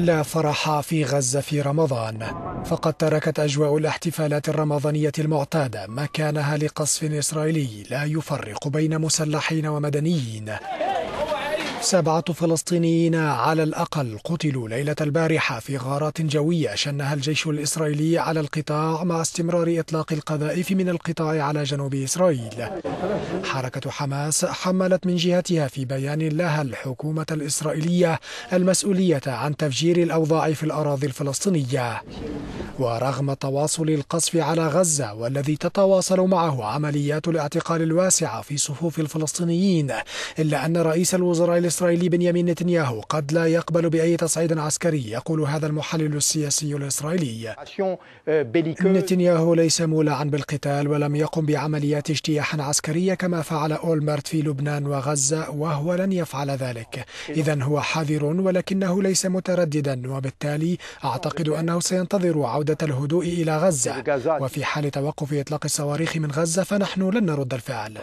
لا فرح في غزة في رمضان فقد تركت أجواء الاحتفالات الرمضانية المعتادة مكانها لقصف إسرائيلي لا يفرق بين مسلحين ومدنيين. سبعة فلسطينيين على الأقل قتلوا ليلة البارحة في غارات جوية شنها الجيش الإسرائيلي على القطاع مع استمرار إطلاق القذائف من القطاع على جنوب إسرائيل. حركة حماس حملت من جهتها في بيان لها الحكومة الإسرائيلية المسؤولية عن تفجير الأوضاع في الأراضي الفلسطينية. ورغم تواصل القصف على غزة والذي تتواصل معه عمليات الاعتقال الواسعة في صفوف الفلسطينيين إلا أن رئيس الوزراء الإسرائيلي بنيامين نتنياهو قد لا يقبل بأي تصعيد عسكري يقول هذا المحلل السياسي الإسرائيلي. نتنياهو ليس مولعا بالقتال ولم يقم بعمليات اجتياح عسكرية كما فعل أولمرت في لبنان وغزة وهو لن يفعل ذلك. إذا هو حذر ولكنه ليس مترددا وبالتالي أعتقد أنه سينتظر عودة الهدوء إلى غزة. وفي حال توقف إطلاق الصواريخ من غزة فنحن لن نرد الفعل.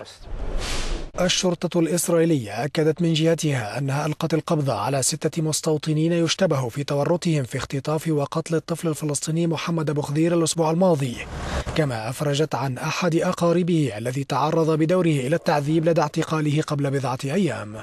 الشرطة الإسرائيلية أكدت من جهتها أنها ألقت القبض على ستة مستوطنين يشتبه في تورطهم في اختطاف وقتل الطفل الفلسطيني محمد أبو خضير الأسبوع الماضي. كما أفرجت عن أحد أقاربه الذي تعرض بدوره إلى التعذيب لدى اعتقاله قبل بضعة أيام.